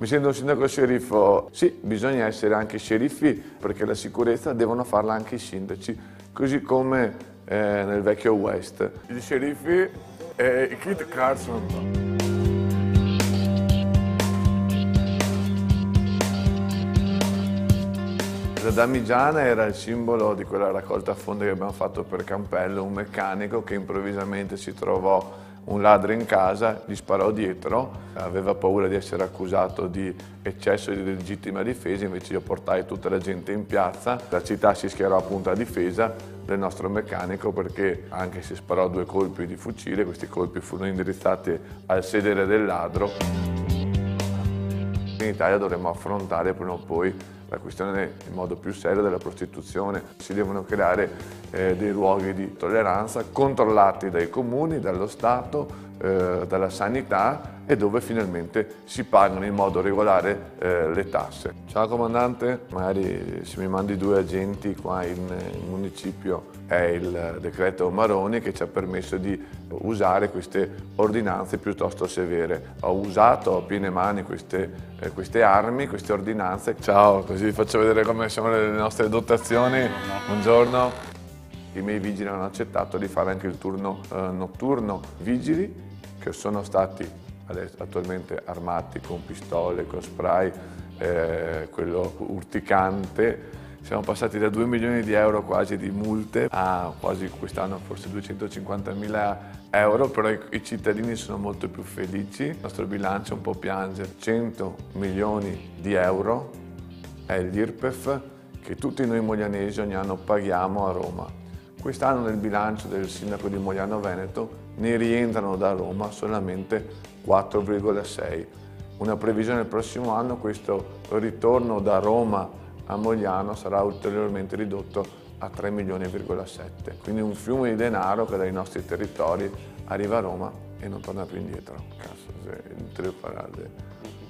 Mi sento un sindaco sceriffo? Sì, bisogna essere anche sceriffi perché la sicurezza devono farla anche i sindaci, così come eh, nel vecchio West. Il sceriffi è Kit Carson. La damigiana era il simbolo di quella raccolta fondi che abbiamo fatto per Campello, un meccanico che improvvisamente si trovò un ladro in casa, gli sparò dietro, aveva paura di essere accusato di eccesso di legittima difesa, invece io portai tutta la gente in piazza, la città si schierò appunto a difesa del nostro meccanico perché anche se sparò due colpi di fucile, questi colpi furono indirizzati al sedere del ladro. In Italia dovremmo affrontare prima o poi la questione in modo più serio della prostituzione. Si devono creare eh, dei luoghi di tolleranza controllati dai comuni, dallo Stato, eh, dalla sanità e dove finalmente si pagano in modo regolare eh, le tasse. Ciao comandante, magari se mi mandi due agenti qua in, in municipio è il decreto Maroni che ci ha permesso di usare queste ordinanze piuttosto severe. Ho usato a piene mani queste, eh, queste armi, queste ordinanze. Ciao, così vi faccio vedere come sono le nostre dotazioni. Buongiorno. I miei vigili hanno accettato di fare anche il turno eh, notturno. Vigili che sono stati attualmente armati con pistole, con spray, eh, quello urticante, siamo passati da 2 milioni di euro quasi di multe a quasi quest'anno forse 250 mila euro, però i, cittadini sono molto più felici, il nostro bilancio un po' piange. 100 milioni di euro è l'IRPEF che tutti noi moglianesi ogni anno paghiamo a Roma. Quest'anno nel bilancio del sindaco di Mogliano Veneto ne rientrano da Roma solamente 4,6. Una previsione il prossimo anno, questo ritorno da Roma a Mogliano sarà ulteriormente ridotto a 3 milioni,7. Quindi un fiume di denaro che dai nostri territori arriva a Roma e non torna più indietro. Cazzo, se inutile parlare.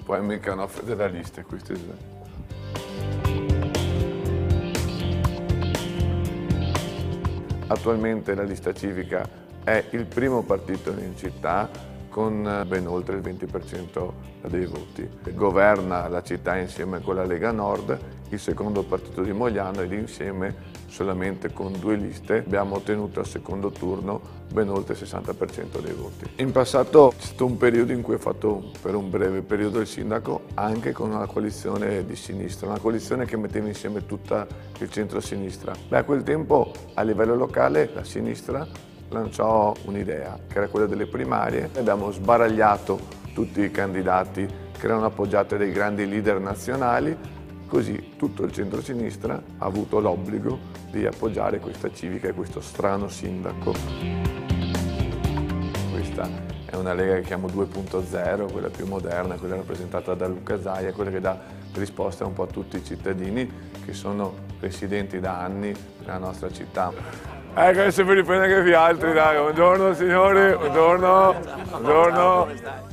Poi mica no federaliste questi. Attualmente la lista civica è il primo partito in città con ben oltre il 20% dei voti. Governa la città insieme con la Lega Nord, il secondo partito di Mogliano ed insieme solamente con due liste abbiamo ottenuto al secondo turno ben oltre il 60% dei voti. In passato c'è stato un periodo in cui ho fatto per un breve periodo il sindaco anche con una coalizione di sinistra, una coalizione che metteva insieme tutta il centro-sinistra. a quel tempo a livello locale la sinistra lanciò un'idea, che era quella delle primarie. Abbiamo sbaragliato tutti i candidati che erano appoggiati dai grandi leader nazionali, così tutto il centro-sinistra ha avuto l'obbligo di appoggiare questa civica e questo strano sindaco. Questa è una Lega che chiamo 2.0, quella più moderna, quella rappresentata da Luca Zaia, quella che dà risposta un po' a tutti i cittadini che sono residenti da anni nella nostra città. Ecco, adesso vi riprende anche gli altri, dai. Buongiorno signori, buongiorno, buongiorno.